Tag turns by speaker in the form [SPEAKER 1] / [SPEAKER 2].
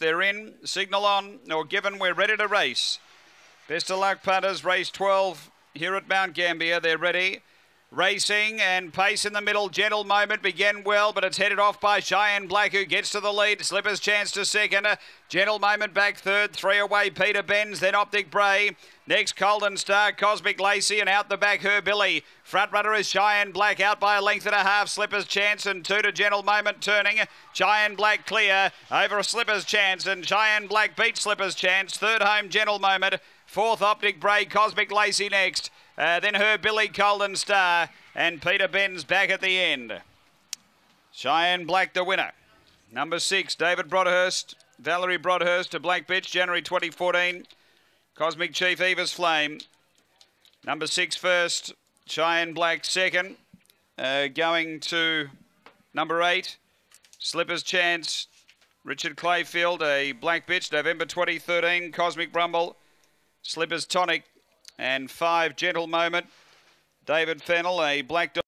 [SPEAKER 1] They're in. Signal on or given. We're ready to race. Best of luck, punters. Race 12 here at Mount Gambier. They're ready. Racing and pace in the middle. Gentle moment began well, but it's headed off by Cheyenne Black, who gets to the lead. Slippers chance to second. Gentle moment back third. Three away. Peter Benz, then Optic Bray. Next, Golden Star, Cosmic Lacey, and out the back, her Billy. Front runner is Cheyenne Black, out by a length and a half. Slippers Chance and two to Gentle Moment turning. Cheyenne Black clear over a Slippers Chance, and Cheyenne Black beats Slippers Chance. Third home, Gentle Moment. Fourth, Optic Bray, Cosmic Lacey next. Uh, then her Billy Golden Star and Peter Benz back at the end. Cheyenne Black the winner. Number six, David Broadhurst, Valerie Broadhurst to Black Bitch, January 2014. Cosmic Chief Eva's Flame. Number six first, Cheyenne Black second. Uh, going to number eight, Slippers Chance, Richard Clayfield, a Black Bitch, November 2013. Cosmic Rumble, Slippers Tonic, and five Gentle Moment. David Fennell, a Black Dog.